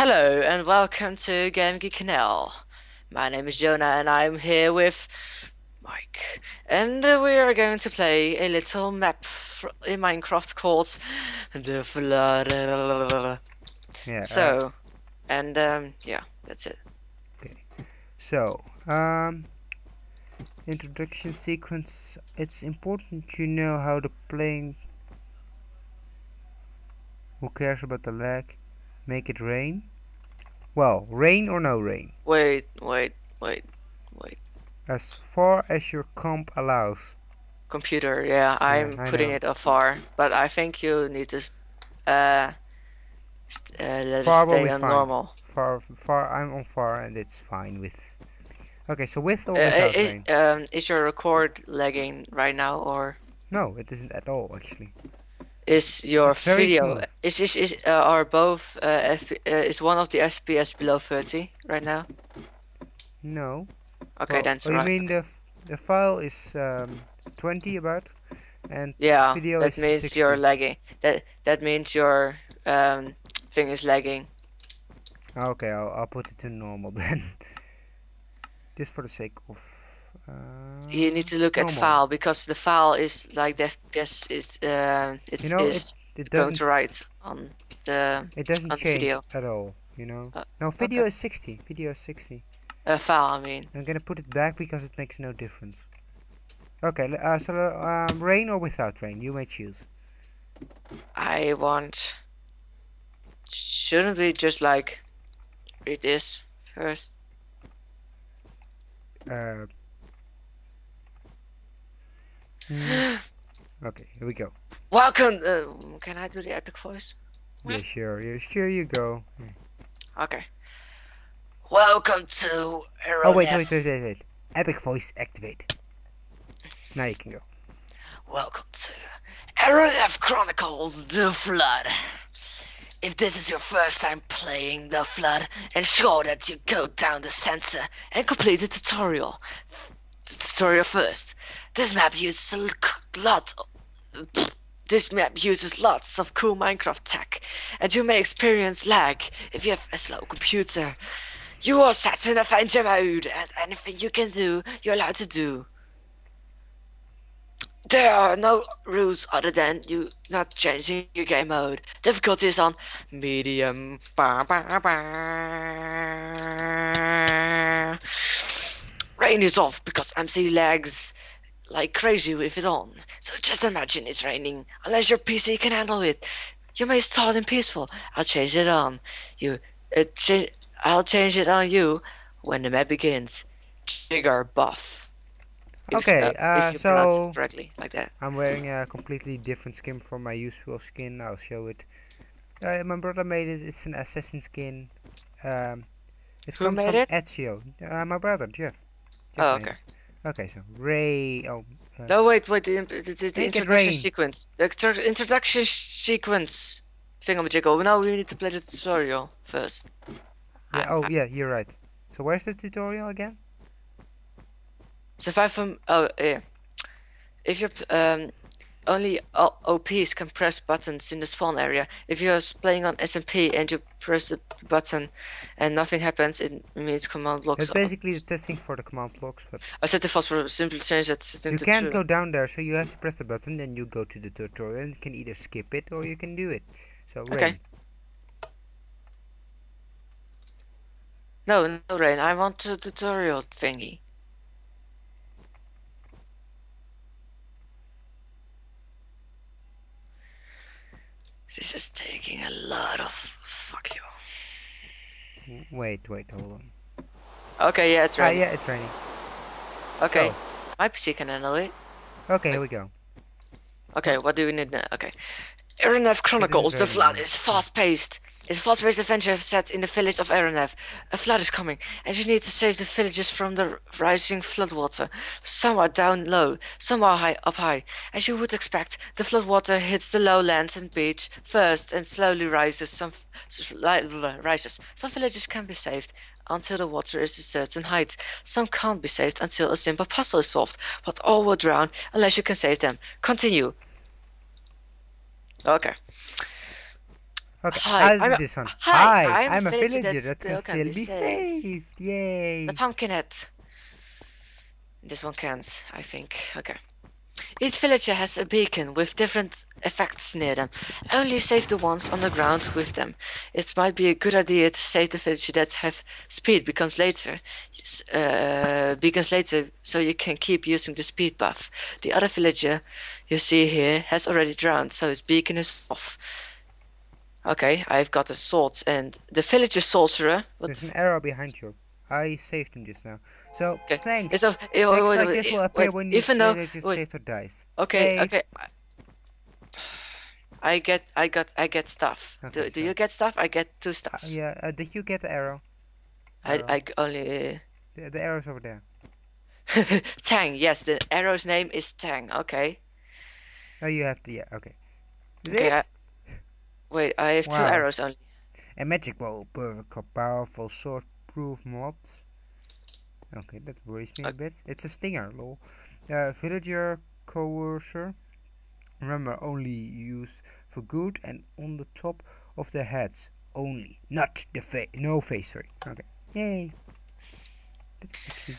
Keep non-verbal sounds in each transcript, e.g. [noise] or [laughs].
Hello and welcome to Game Geek Canal. My name is Jonah and I'm here with Mike. And uh, we are going to play a little map in Minecraft called The Flood. Yeah. uh, So, and um, yeah, that's it. Okay. so, um, introduction sequence. It's important you know how the playing. Who cares about the lag? Make it rain. Well, rain or no rain, Wait, wait, wait, wait. as far as your comp allows. Computer, yeah, I'm I putting know. it afar, but I think you need to uh, st- uh let Far it stay on fine. normal. Far, far. I'm on far, and it's fine with. Okay, so with or Uh, without is, rain? um, is your record lagging right now, or No, it isn't at all actually. Is your It's video is is is uh, are both uh, FP, uh, is one of the FPS below 30 right now? No. Okay, Well, then it's oh, you mean the f- the file is um, 20 about, and yeah, video that is means you're 60. lagging. That that means your um thing is lagging. Okay, I'll, I'll put it to normal [laughs] then. Just for the sake of. Uh, You need to look at normal. file because the file is like the FPS is uh it's You know, is It going doesn't. to write on the It doesn't on change video. at all. You know. Uh, no, video is 60. Video is 60. uh, file. I mean, I'm gonna put it back because it makes no difference. Okay, uh, so um, rain or without rain, you may choose. I want. Shouldn't we just like read this first? Uh, [gasps] okay, here we go. Welcome. Uh, can I do the epic voice? Yeah, sure. Yeah, sure you go. Okay. Welcome to Oh wait, wait, wait, wait, wait. Epic voice activate. Now you can go. Welcome to Aeronef Chronicles The Flood. If this is your first time playing The Flood, ensure that you go down the center and complete the tutorial. The tutorial first. This map uses a lot. This map uses lots of cool Minecraft tech, and you may experience lag if you have a slow computer. You are set in a adventure mode, and anything you can do, you're allowed to do. There are no rules other than you not changing your game mode. Difficulty is on medium. Ba, ba, ba. Rain is off because MC lags like crazy with it on. So just imagine it's raining unless your PC can handle it. You may start in peaceful. I'll change it on you. It cha- I'll change it on you when the map begins. Trigger buff. If Okay, uh, uh, if so- it correctly, like that. I'm wearing a completely different skin from my usual skin. I'll show it. Uh, my brother made it. It's an assassin skin. Um, it Who comes made from it? Ezio. Uh, my brother, Jeff. Jeff Oh, okay. it. Okay, so Ray. Oh, uh, No, wait, wait. The, the, the, the introduction sequence. The intro- introduction sequence. Thingamajiggle. No, we need to play the tutorial first. yeah, oh, yeah, you're right. So where's the tutorial again? Survive from. Oh, yeah. If you're. Um, only OPs can press buttons in the spawn area. If you're playing on SMP and you press the button and nothing happens, it means command blocks. It's basically the testing for the command blocks, but I set the phosphor. Simply change that you can't go down there, so you have to press the button, then you go to the tutorial, and you can either skip it or you can do it. So rain. Okay. No, no, Rain. I want the tutorial thingy. This is taking a lot of. Fuck you. Wait, wait, hold on. Okay, yeah, it's Ah, yeah, it's raining. okay, So, my PC can handle it. okay, here we go. Okay, what do we need now? Okay. Aeronef Chronicles, the flood nice. is fast paced. It's a fast paced adventure set in the village of Aeronef. A flood is coming, and you need to save the villagers from the rising floodwater. Some are down low, some are high up high. As you would expect, the floodwater hits the lowlands and beach first and slowly rises. Some f- s- li- rises. Some villages can be saved until the water is a certain height. Some can't be saved until a simple puzzle is solved, but all will drown unless you can save them. Continue. Okay. Okay, Hi, I'll I'm do a- this one. hi, Hi, I'm I'm, a villager villager that can still can be saved. saved. Yay! The pumpkin head. This one can't, I think. Okay. Each villager has a beacon with different effects near them. Only save the ones on the ground with them. It might be a good idea to save the villager that have speed becomes later, uh, beacons later, so you can keep using the speed buff. The other villager you see here has already drowned, so his beacon is off. Okay, I've got a sword and the villager coercer. There's an arrow behind you. I saved him just now. So Okay, thanks. It's a, eh, wait, wait, like wait, this will appear when you even though villager wait, saved or dies. Okay, okay. I- get, I got, I get stuff. Okay, do, do you get stuff? I get two Uh, stuffs. yeah, uh, did you get the arrow? I, I I g- only. The, the arrow's over there. [laughs] Tang. Yes, the arrow's name is Tang. Okay. Oh, you have the, yeah, okay. This? Okay, I- Wait, I have two arrows only. A magic bow, powerful sword-proof mobs. Okay, that worries me a bit. It's a stinger, lol. Uh, villager coercer. Remember, only used for good and on the top of the heads only, not the face. No face, sorry. Okay. Yay. That's actually-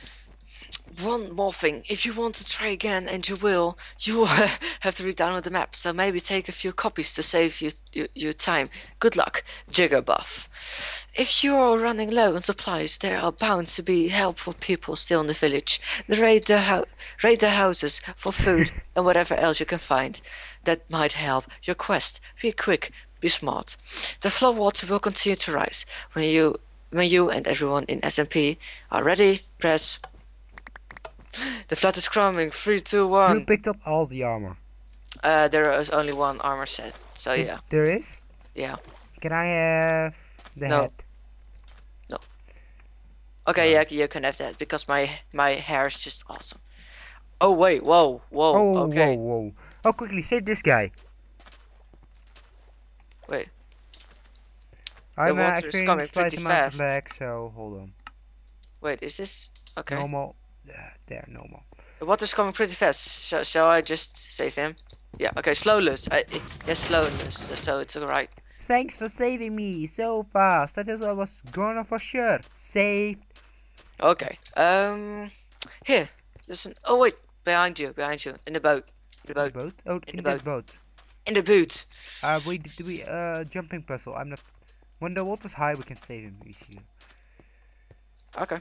One more thing. If you want to try again, and you will, you will [laughs] have to re-download the map. So maybe take a few copies to save you you, you time. Good luck, Jiggerbuff. If you are running low on supplies, there are bound to be helpful people still in the village. Raid the raid the houses for food [laughs] and whatever else you can find that might help your quest. Be quick, be smart. The flow water will continue to rise when you when you and everyone in SMP are ready. Press the flood is coming. Three, two, one. You picked up all the armor. Uh, there is only one armor set. So Th- yeah, There is? yeah. Can I have the No. head? Okay, Wow. yeah, you can have that because my my hair is just awesome. Oh wait, whoa, whoa. Oh, okay, whoa, whoa. Oh, quickly, save this guy. wait. I'm uh, water is coming experiencing slight pretty of fast. lag, so hold on. Wait, is this okay? Normal. There, normal. The water's coming pretty fast. So, shall I just save him? Yeah. Okay, slowness. I, it, yes, slowness. So it's alright. Thanks for saving me so fast. I thought I was gonna for sure. Saved. Okay. Um, here. There's an. Oh wait, behind you, behind you, in the boat, in the boat, boat? Oh, In in, the the boat. in the boot. Uh, we did we uh jumping puzzle. I'm not. When the water's high, we can save him easily. Okay.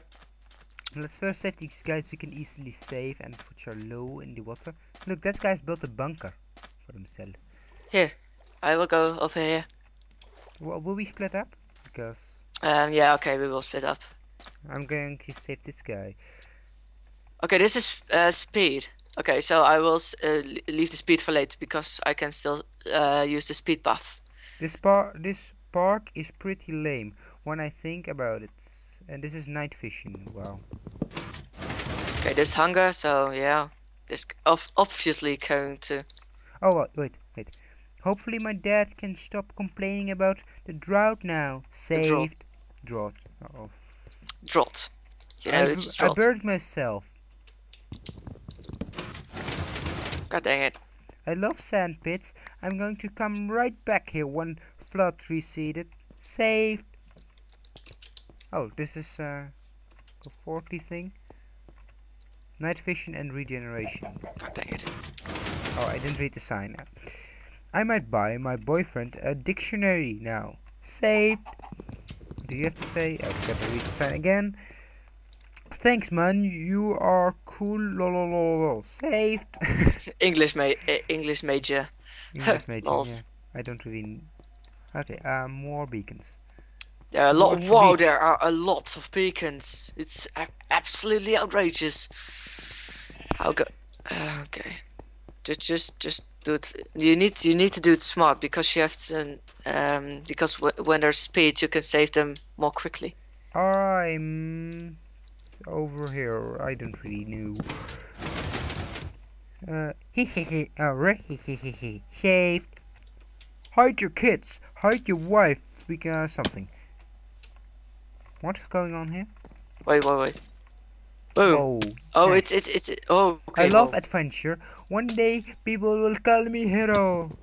Let's first save these guys we can easily save and which are low in the water. Look, that guy's built a bunker for himself. Here, I will go over here. Well, will we split up? Because Um, yeah. Okay, we will split up. I'm going to save this guy. Okay, this is uh, speed. Okay, so I will uh, leave the speed for later because I can still uh, use the speed buff. This par this park is pretty lame when I think about it. And this is night fishing. Wow. Okay, there's hunger, so yeah, this obviously going to. Oh wait, wait, wait. Hopefully my dad can stop complaining about the drought now. Saved. drought. Drought. Oh. Drot. You know, I, it's bur- I burned myself. God dang it. I love sand pits. I'm going to come right back here when flood receded. Saved. Oh, this is uh, a 40 thing. Night vision and regeneration. God dang it. Oh, I didn't read the sign. I might buy my boyfriend a dictionary now. Saved. Do you have to say? I gotta read the sign again. Thanks, man. You are cool. Saved. [laughs] English ma- uh, English major. English [laughs] major. Yeah. I don't really. Okay. Uh, more beacons. There are a lot. The Wow, there are a lot of beacons. It's a- absolutely outrageous. How go? Uh, okay. Just, just, just do it. You need, you need to do it smart because you have to. Um, because w- when there's speed, you can save them more quickly. I'm over here. I don't really know. Uh, he he he. Alright, he he he he. Saved. Hide your kids. Hide your wife. We got something. What's going on here? Wait, wait, wait. Boom. Oh, Oh, it's, it's, it's. Oh, okay. I love adventure. One day people will call me hero.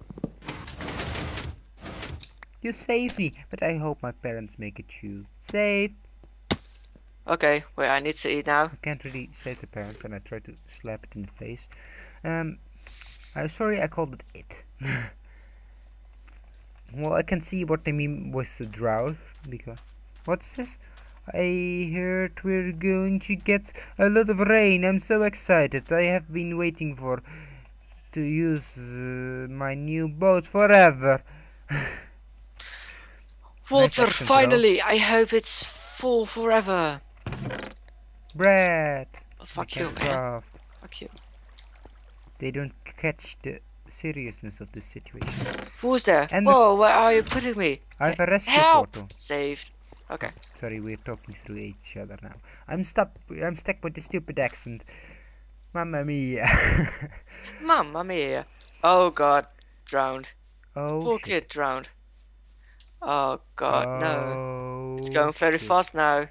You saved me, but I hope my parents make it you. Saved. Okay, wait, I need to eat now. I can't really save the parents, and I try to slap it in the face. Um, I'm sorry I called it it. [laughs] well, I can see what they mean with the drought, because... What's this? I heard we're going to get a lot of rain. I'm so excited. I have been waiting for to use uh, my new boat forever. [laughs] Walter, accent, bro. finally! I hope it's full forever. Brad. Oh, fuck you, man. craft. Fuck you. They don't catch the seriousness of the situation. Who's there? And the- Whoa, where are you putting me? I have a rescue Help! portal. Saved. Okay. Sorry, we're talking through each other now. I'm stuck. I'm stuck with the stupid accent. Mamma mia. [laughs] Mamma mia. Oh god, drowned. oh Poor shit. kid drowned. Oh god, no. Oh, It's going very shit. fast now.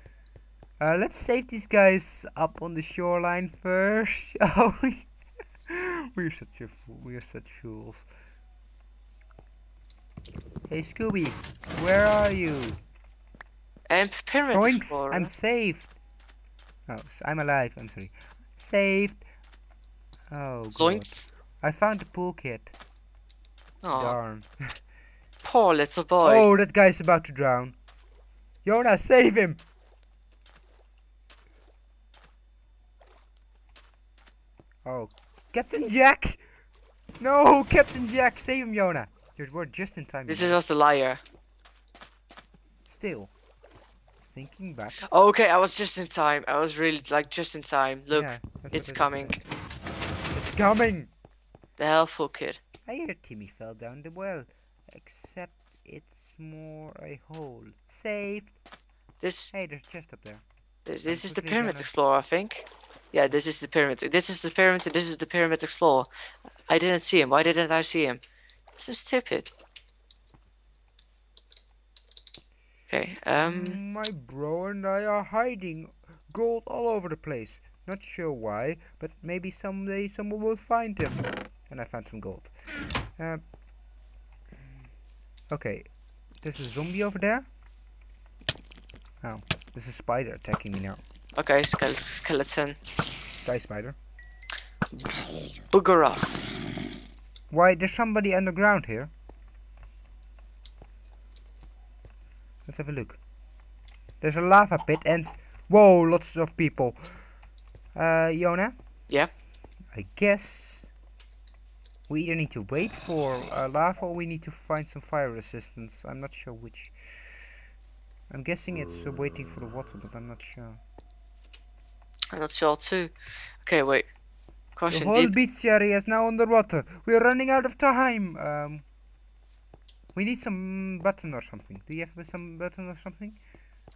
Uh, let's save these guys up on the shoreline first, [laughs] shall we? we're such a fool. We're such fools. Hey Scooby, where are you? And pyramid Zoinks! explorer. I'm saved. Oh, I'm alive. I'm sorry. Saved. Oh, God. Zoinks. I found the pool kit. Oh, Darn. poor little boy. Oh, that guy's about to drown. Jonah, save him! Oh, Captain Jack! No, [laughs] Captain Jack, save him, Jonah. You were just in time. This is just a liar. Still. Thinking back. Oh, okay, I was just in time. I was really like just in time. Look, yeah, it's coming. It's coming! The helpful kid. I hear Timmy fell down the well. Except it's more a hole. Saved! This Hey, there's a chest up there. this, this is the pyramid gonna- explorer, I think. Yeah, this is the pyramid. This is the pyramid. This is the pyramid explorer. I didn't see him. Why didn't I see him? This is stupid. Okay. Um. My bro and I are hiding gold all over the place. Not sure why, but maybe someday someone will find him. And I found some gold. Uh, okay, there's a zombie over there. Oh, there's a spider attacking me now. Okay. Skele skeleton. Die spider. Booger off. Why, there's somebody underground here. Let's have a look. There's a lava pit and... Whoa, lots of people. Uh, Yona? Yeah? I guess... We either need to wait for uh, lava or we need to find some fire resistance. I'm not sure which. I'm guessing it's uh, waiting for the water, but I'm not sure. I'm not sure too. Okay, wait. The Caution whole deep. beach area is now underwater. We're running out of time. Um, we need some button or something. Do you have some button or something?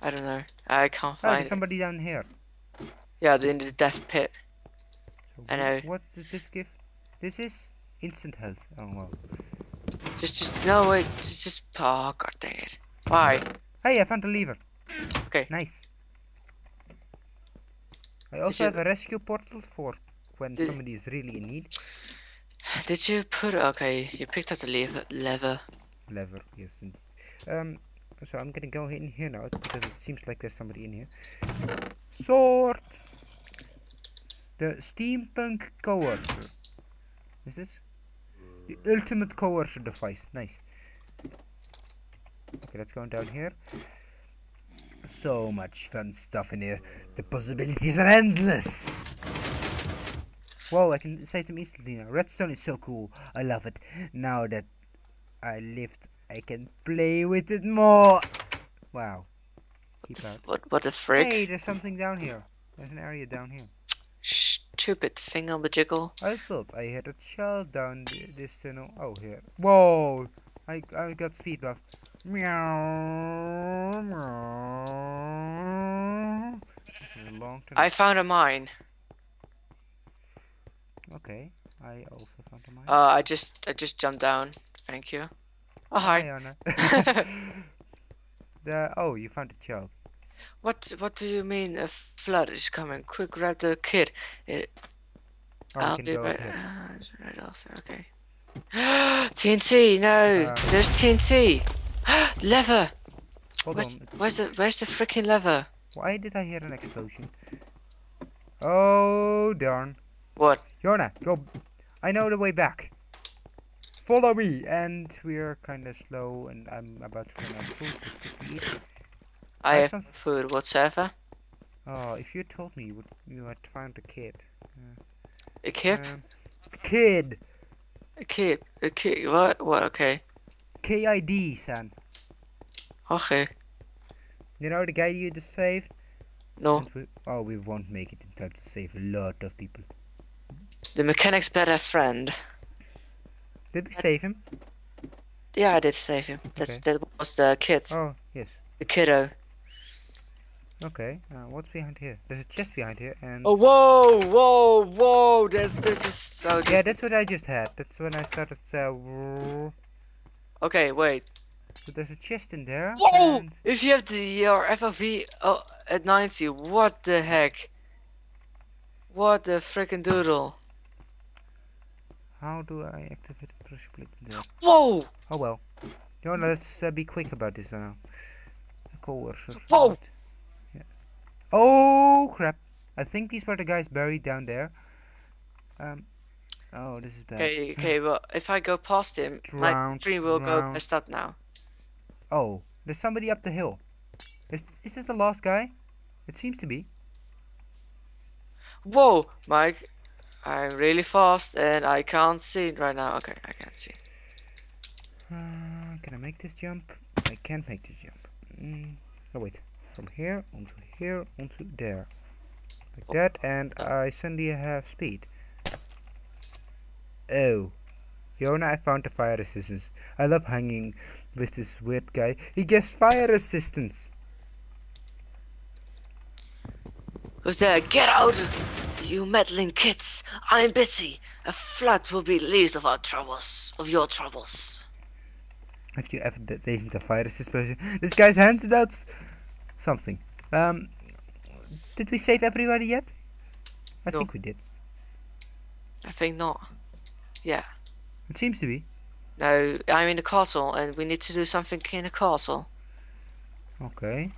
I don't know. I can't Oh, find there's it. somebody down here. Yeah, in the death pit. So I know. What does this give? This is instant health. Oh well. Just, just no wait. Just, just oh god dang it. Why? Hey, I found a lever. Okay. Nice. I also have a rescue portal for when somebody is really in need. Did you put? Okay, you picked up the lever. Lever. Lever, yes. Indeed. Um. So I'm gonna go in here now because it seems like there's somebody in here. Sword. The steampunk coercer. Is this? The ultimate coercer device. Nice. Okay, let's go down here. So much fun stuff in here. The possibilities are endless. Whoa, I can save them instantly now. Redstone is so cool. I love it. Now that I lived, I can play with it more. Wow. Keep out. What? What the frick? Hey, there's something down here. There's an area down here. Stupid thing on the jiggle. I thought I had a child down th- this tunnel. Oh, here. Whoa! I I got speed buff. Meow. Meow. This is a long tunnel. I found a mine. Okay. I also found a mine. Uh, I just, I just jumped down. Thank you. Oh hi. Anna. [laughs] [laughs] the oh, you found a child. What? What do you mean? A flood is coming. Quick, grab the kid. It, Oh, I'll be go right. Uh, right off there. Okay. [gasps] TNT. No, Uh. there's TNT. [gasps] lever. Where's, where's the where's the freaking lever? Why did I hear an explosion? Oh darn. What? Yorna, go. I know the way back. Follow me. And we're kind of slow, and I'm about to run out of food. I have have some- food whatsoever. Oh, if you told me you, would, you had found a kid. A kid? Um, kid. A kid? A kid? What? What? Okay. KID, son. Okay. You know the guy you just saved? No. We, oh, we won't make it in time to save a lot of people. The mechanic's better friend. Did we save him? Yeah, I did save him. That's Okay. that was the kid. Oh, yes. The kiddo. Okay. Uh, what's behind here? There's a chest behind here, and Oh whoa, whoa, whoa! This this is so. yeah, that's what I just had. That's when I started. Uh, okay, wait. but there's a chest in there. Whoa! If you have the your FOV uh, at 90, what the heck? What the freaking doodle? How do I activate the pressure plate in there? Whoa! Oh well. No, no, let's uh, be quick about this now. Coercer. Whoa! Yeah. Oh crap! I think these were the guys buried down there. Um. Oh, this is bad. Okay, okay, well, if I go past him, my stream will go messed up now. Oh, there's somebody up the hill. Is is this the last guy? It seems to be. Whoa, Mike, I'm really fast and I can't see right now. Okay, I can't see. Uh, can I make this jump? I can't make this jump. Mm. Oh wait, from here onto here onto there, like that, and I suddenly have speed. Oh, Yona, I found the fire resistance. I love hanging with this weird guy. He gives fire resistance. Who's there? Get out! You meddling kids! I'm busy. A flood will be the least of our troubles, of your troubles. Have you ever d- listened to fire resistance person? This guy's handed out something. Um, did we save everybody yet? I No. think we did. I think not. Yeah. It seems to be. No, I'm in the castle and we need to do something in the castle. Okay.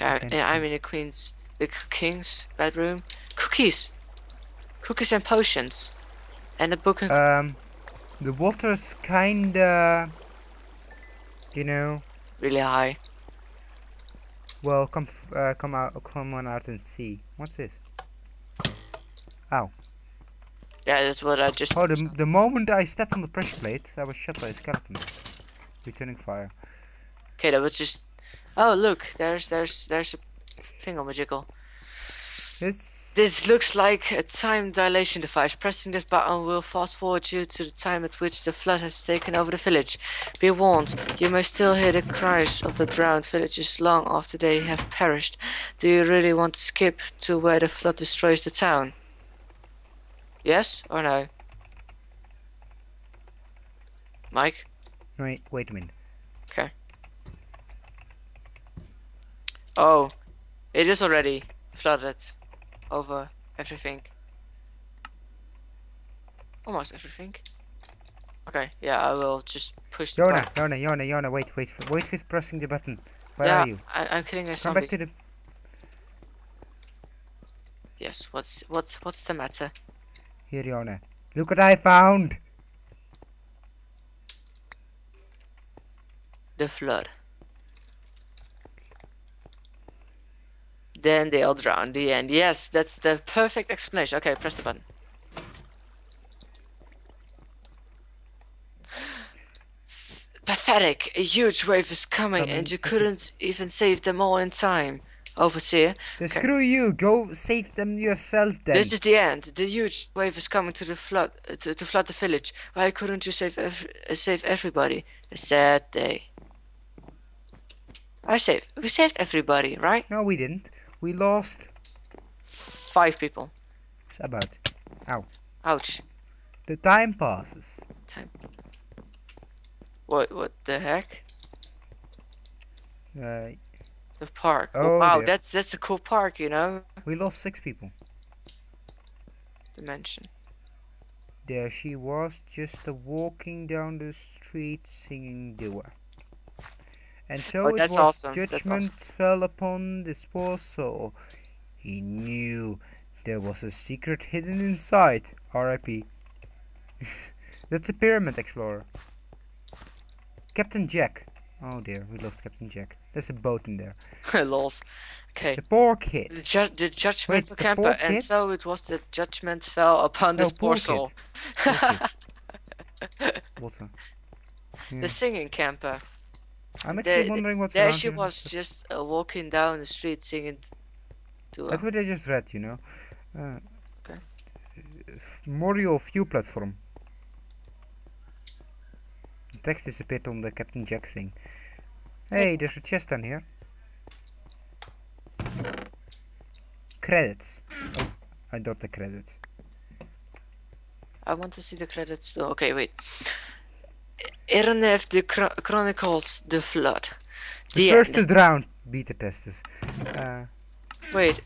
Okay, and I'm in the queen's, the king's bedroom. Cookies, cookies and potions, and a book. And Um, the water's kinda, you know. really high. Well, come, f- uh, come out, come on out and see. What's this? Ow. Yeah, that's what I just. Oh, the the moment I stepped on the pressure plate, I was shot by a skeleton, returning fire. Okay, that was just. Oh look, there's there's there's a thingamajiggle. This. This looks like a time dilation device. Pressing this button will fast forward you to the time at which the flood has taken over the village. Be warned, you may still hear the cries of the drowned villagers long after they have perished. Do you really want to skip to where the flood destroys the town? Yes or no? Mike? Wait, wait a minute. Oh, it is already flooded over everything. Almost everything. Okay, yeah, I will just push the Yona, button. Yona, Yona, Yona, wait, wait, wait with pressing the button. Where yeah, are you? I, I'm killing a Come zombie. back to the. Yes, what's what's what's the matter? Here, Yona. Look what I found. The flood. Then they all drown. The end. Yes, that's the perfect explanation. Okay, press the button. Pathetic. A huge wave is coming, and you couldn't even save them all in time. Overseer, Then Screw you. Go save them yourself then. this is the end. The huge wave is coming to the flood uh, to, to flood the village. Why couldn't you save ev- uh, save everybody? A sad day. I saved. We saved everybody, right? No, we didn't. We lost. Five people. It's about. Ow. Ouch. The time passes. Time. What? What the heck? Uh, The park. Oh, Oh, wow, dear. that's that's a cool park, you know. we lost six people. Dimension. there she was, just a walking down the street singing Dua. And so Oh, it was awesome, that's judgment fell upon this poor soul. He knew there was a secret hidden inside. R.I.P. [laughs] That's a pyramid explorer. Captain Jack. Oh dear, we lost Captain Jack. There's a boat in there. [laughs] Lols. Okay. The poor kid. The, ju- the judgmental the camper, poor and kid? so it was that judgment fell upon No, this poor poor soul. [laughs] Water. Yeah. The singing camper. I'm there- actually wondering what's There she here. was, just uh, walking down the street singing. To That's what I just read, you know. Uh, Okay. Memorial view platform. The text is a bit on the Captain Jack thing. Hey, there's a chest down here. Credits. Oh, I got the credits. I want to see the credits too. Okay, wait. Ernef the Chro- Chronicles the Flood. The The first to drown beta testers. Uh, Wait,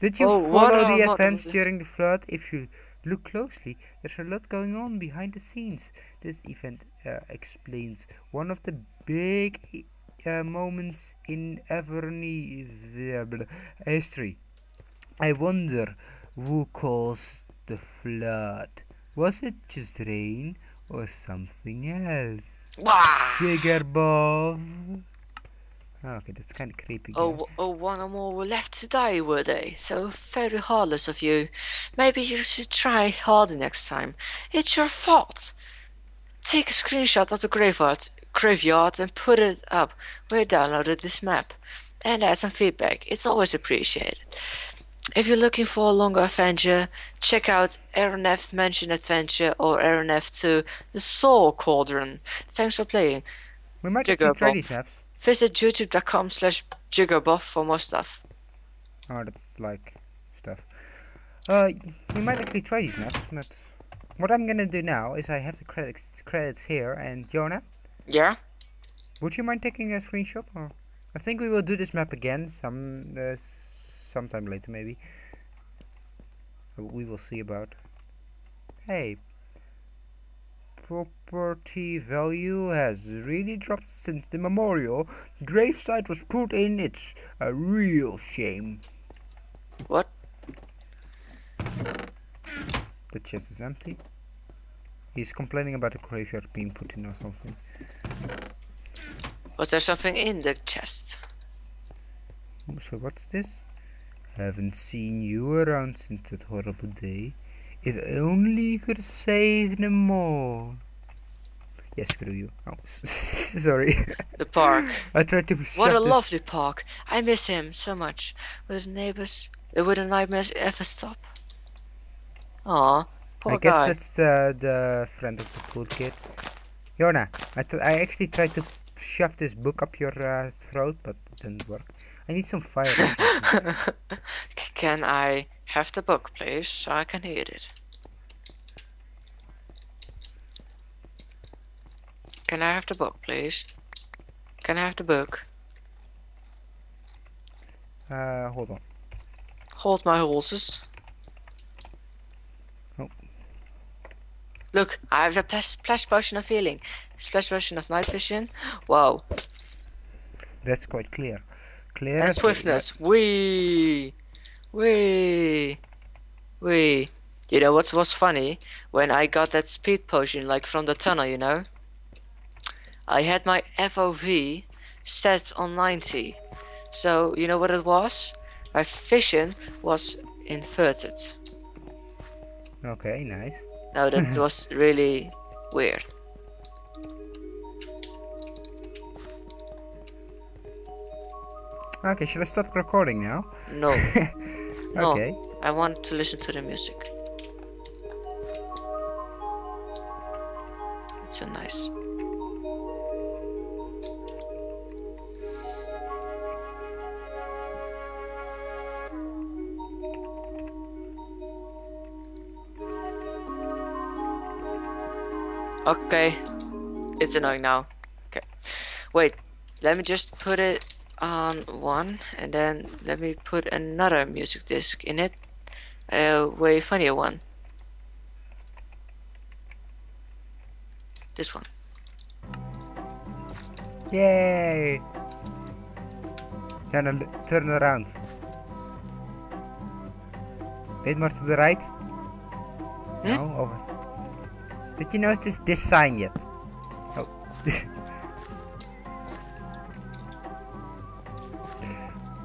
Did you Oh, follow the events during the flood? If you look closely, there's a lot going on behind the scenes. This event uh, explains one of the big uh, moments in Everny history. I wonder who caused the flood. Was it just rain or something else? Bob. Okay, that's kind of creepy. Oh, oh, one or more were left to die, were they? So very heartless of you. Maybe you should try harder next time. It's your fault. Take a screenshot of the graveyard, graveyard and put it up where you downloaded this map. And add some feedback. It's always appreciated. If you're looking for a longer adventure, check out RNF Mansion Adventure or RNF 2 The Soul Cauldron. Thanks for playing. we might Jigger actually try these maps. Visit youtube.com slash jiggerbuff for more stuff. Oh, that's like stuff. Uh, we might actually try these maps, but what I'm gonna do now is I have the credits credits here, and Jonah, Yeah? would you mind taking a screenshot? Or I think we will do this map again some uh, sometime later, maybe. We will see about. Hey, property value has really dropped since the memorial gravesite was put in. It's a real shame. What? The chest is empty. He's complaining about the graveyard being put in or something. Was there something in the chest? So what's this? Haven't seen you around since that horrible day. If only you could save them all. Yes, screw you. Oh, [laughs] sorry. The park. [laughs] I tried to what a this- lovely park. I miss him so much. Would the neighbors, uh, would the nightmares ever stop? Aw, poor I guess that's the the friend of the cool kid. Yona, I th- I actually tried to shove this book up your uh, throat, but it didn't work. I need some fire. or something. C- Can I have the book, please, so I can read it? Can I have the book, please? Can I have the book? uh, hold on. Hold my horses. Oh. Look, I have the splash, splash potion of healing. Splash potion of night vision. Wow. That's quite clear. Clear And swiftness. Wee. Wee. Wee. You know what's what's funny? When I got that speed potion, like from the tunnel, you know? I had my FOV set on 90. So, you know what it was? My vision was inverted. Okay, nice. No, that [laughs] was really weird. Okay, should I stop recording now? No. [laughs] no. Okay. I want to listen to the music. It's so nice. Okay, it's annoying now. Okay, wait, let me just put it on one and then let me put another music disc in it a way funnier one This one. Yay! Jana, l- turn around. Bit more to the right. Hmm? No, over. Did you notice this, this sign yet? Oh. [laughs]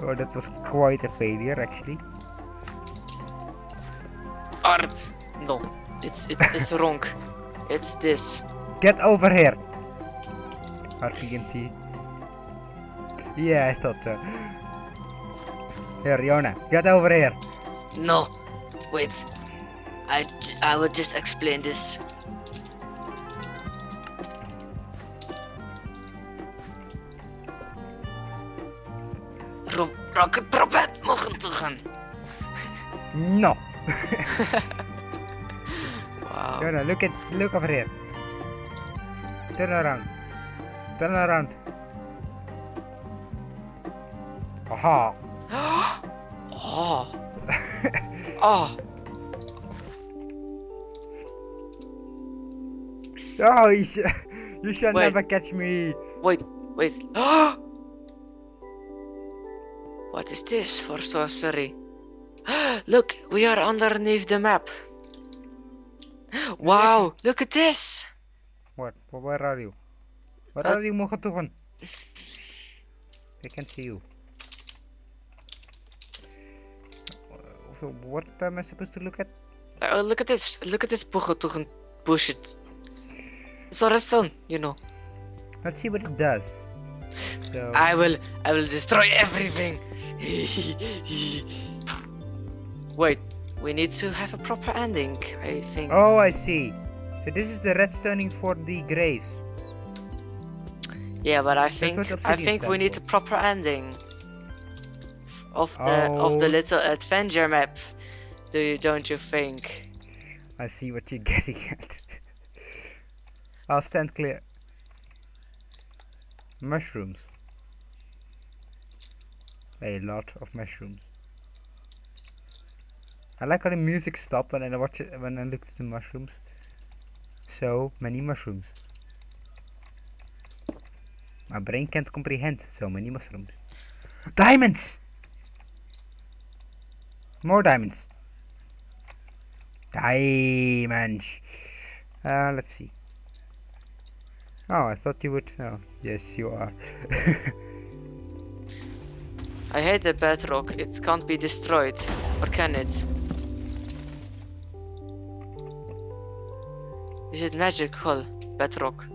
oh, that was quite a failure actually. Or no, it's it's it's [laughs] wrong. It's this. Get over here! RPMT. Yeah, I thought so. Here, Yona, get over here. No, wait. I, j- I will just explain this. Rocket probeert mogen te gaan. No! [laughs] Wow. Yona, look at, look over here. Turn around. Turn around. Aha! Oh. [gasps] Oh. Oh, you, sh- [laughs] you shall Wait. never catch me. Wait, wait. [gasps] what is this for sorcery? look, we are underneath the map. Wow, look at this. What? Where are you? Where Uh, are you, Mogatougan? I can see you. So what am I supposed to look at? Uh, look at this. Look at this bullshit. It's all redstone, you know. Let's see what it does. So I will, I will destroy everything. [laughs] Wait, we need to have a proper ending, I think. Oh, I see. So this is the redstoning for the graves. Yeah, but I think I think we need for. a proper ending of the of the Oh. little adventure map. Do you don't you think? I see what you're [laughs] getting at. I'll stand clear. Mushrooms. A lot of mushrooms. I like how the music stopped when I watch it when I looked at the mushrooms. So many mushrooms. My brain can't comprehend so many mushrooms. Diamonds! More diamonds. Diamonds. Uh, let's see. Oh, I thought you would. Oh, yes, you are. [laughs] I hate the bedrock. It can't be destroyed, or can it? Is it magical bedrock?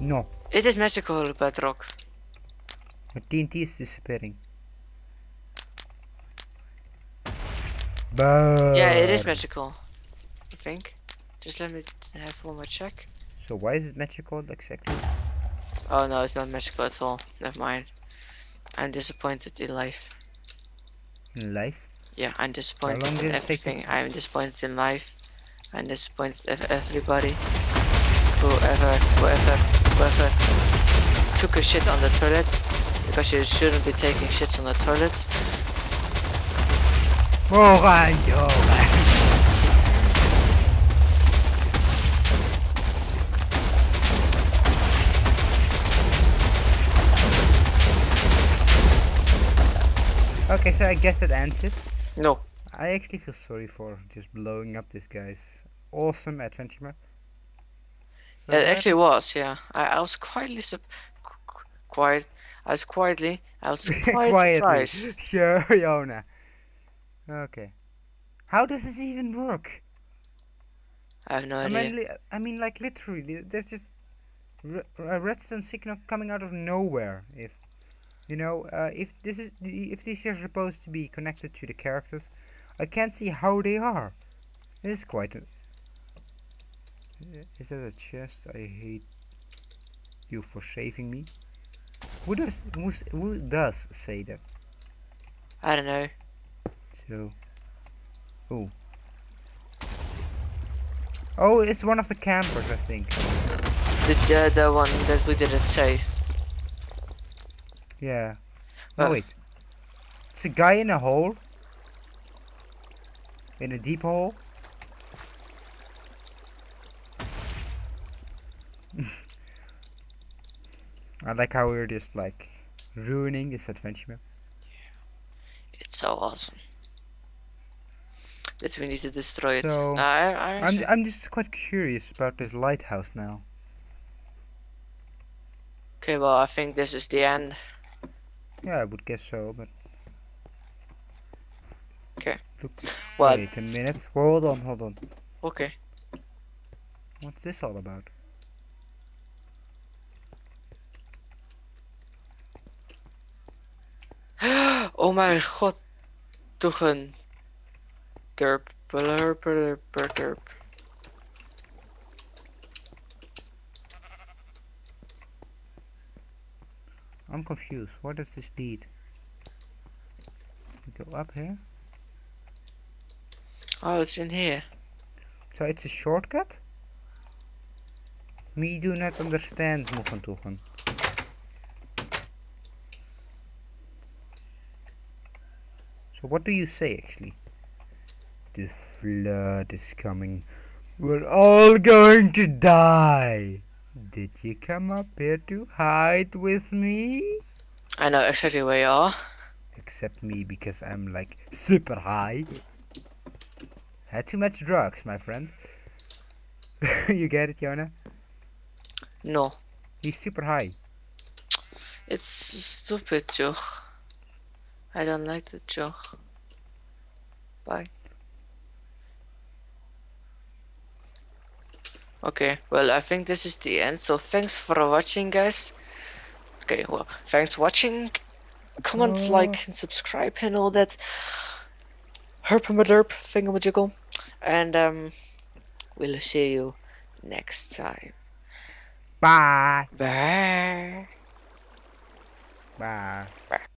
no, It is magical bedrock. the TNT is disappearing. But Yeah, it is magical. I think. Just let me have one more check. So why is it magical exactly? Oh no, it's not magical at all. Never mind. I'm disappointed in life. In life? Yeah, I'm disappointed in everything. I'm disappointed in life. I'm disappointed in everybody. Whoever, whoever, whoever took a shit on the toilet. Because you shouldn't be taking shits on the toilet. Moran, Joran. Okay, so I guess that ends it. No. I actually feel sorry for just blowing up this guy's awesome adventure map. So Yeah, it actually was, yeah. I, I was quietly sup- qu- qu- quiet. I was quietly, I was [laughs] quite Quietly. surprised. [laughs] Sure, [laughs] Yona. Okay. How does this even work? I have no I idea. mean, I mean, like literally, there's just a redstone signal coming out of nowhere. If you know, uh, if this is if these are supposed to be connected to the characters, I can't see how they are. It is quite. A, is that a chest? I hate you for saving me. Who does who, who does say that? I don't know. So, oh, oh, it's one of the campers, I think. The, uh, the one that we didn't save. Yeah. No, Uh, wait. It's a guy in a hole. In a deep hole. [laughs] I like how we're just like ruining this adventure map. It's so awesome. That we need to destroy it. So, Uh, I, I I'm I'm just quite curious about this lighthouse now. okay, well, I think this is the end. Yeah, I would guess so, but. 'Kay. Look. What? Wait a minute. Hold on, hold on. Okay. What's this all about? [gasps] oh my god. Toch een. Derp. Blurp, blurp, blurp, derp. I'm confused. Where does this lead? We go up here. Oh, it's in here. So it's a shortcut? Me do not understand, Mogentoegen. So what do you say actually? The flood is coming. We're all going to die. Did you come up here to hide with me? I know exactly where you are. Except me because I'm like super high. Had too much drugs, my friend. [laughs] you get it, Jonah? No. He's super high. It's stupid, Joch. I don't like the Joch. Bye. Okay, well, I think this is the end. So thanks for watching, guys. Okay, well, thanks for watching. Comment, Oh. like, and subscribe, and all that. herp -a Herpamaderp, thingamajiggle. And, um, we'll see you next time. bye Bye. Bye. Bye.